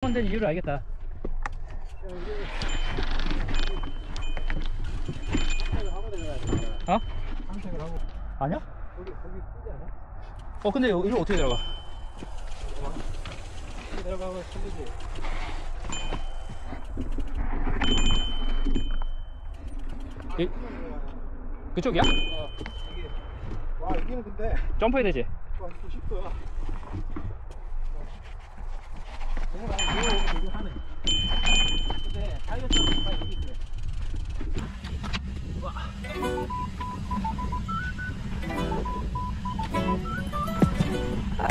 된 이유를 알겠다. 어? 산책을 하고 아니야? 거기 거기 뛰지 않아? 어 근데 이거 어떻게 들어가? 거기 내려가면 틀리지. 이, 그쪽이야? 어, 여기. 와 여기는 근데 점프해야 되지? 와 90도야. I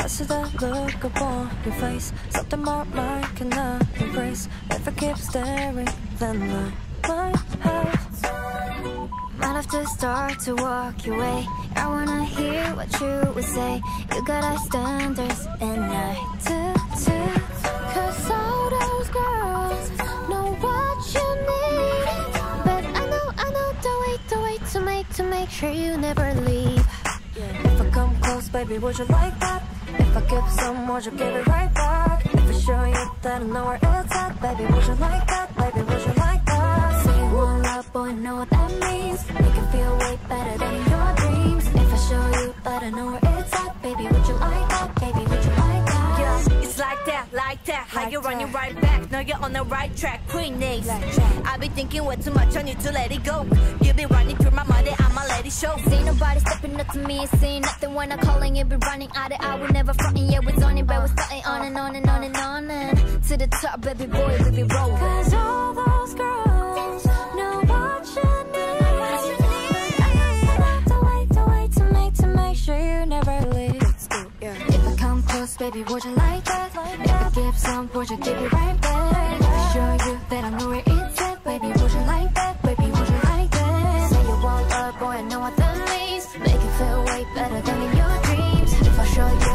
see that look upon your face Something more I cannot embrace If I keep staring, then I might have Might have to start to walk your way. I wanna hear what you would say. You got high standards and I do sure you never leave if I come close, baby, would you like that? If I give some, would you give it right back? If I show you that I know where it's at, baby, would you like that? Baby, would you like that? Say you want love, boy, know what that means. Make it feel way better than your dreams. If I show you that I know where it's at, baby, would you like that. How Like you running that. right back? Now you're on the right track. Queen names. Like. I be thinking way too much. I need to let it go. You be running through my mind, I'ma let it show. See nobody stepping up to me, saying nothing when I'm calling it, be running out of I would never frontin', yeah, we're on it, but we're starting on and on and on and on and to the top, baby boy, baby roll. Cause all those baby, would you like that? If I give some, would you give it right back? Show you that I know where it's at, baby, would you like that? Baby, would you like that? Say you want love, boy, I know what that means. Make it feel way better than in your dreams. If I show you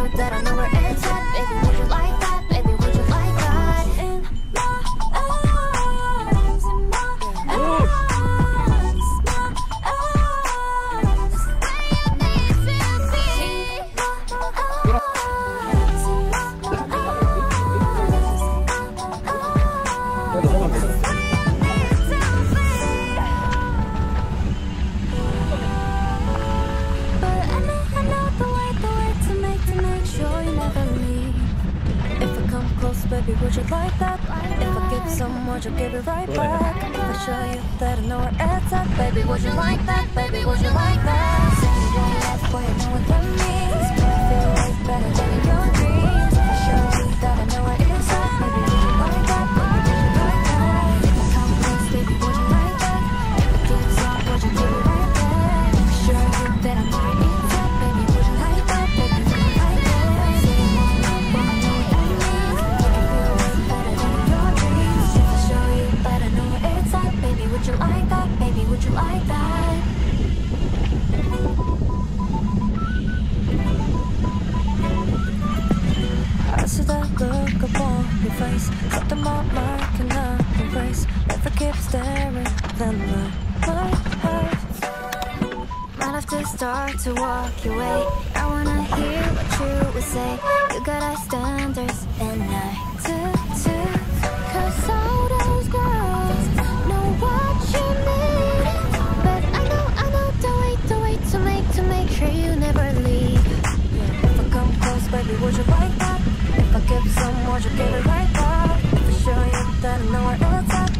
baby, would you like that? If I give some, would you give it right back? If I show you that I know where it's at, baby, would you like that? Baby, would you like that? Look upon your face. Something more I cannot embrace If I keep staring, then I might have to start to walk your way. I wanna hear what you would say. You got high standards, and I do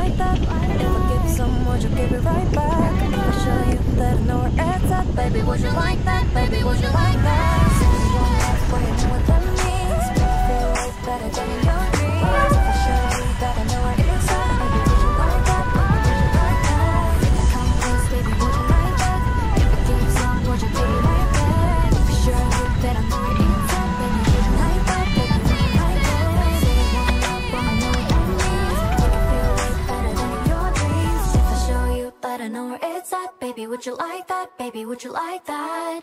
like that. If I give so much, you give it right back. If I show you that I know where it's at, baby, would you like that? Baby, would you like that? Baby, would you like that? Baby, would you like that?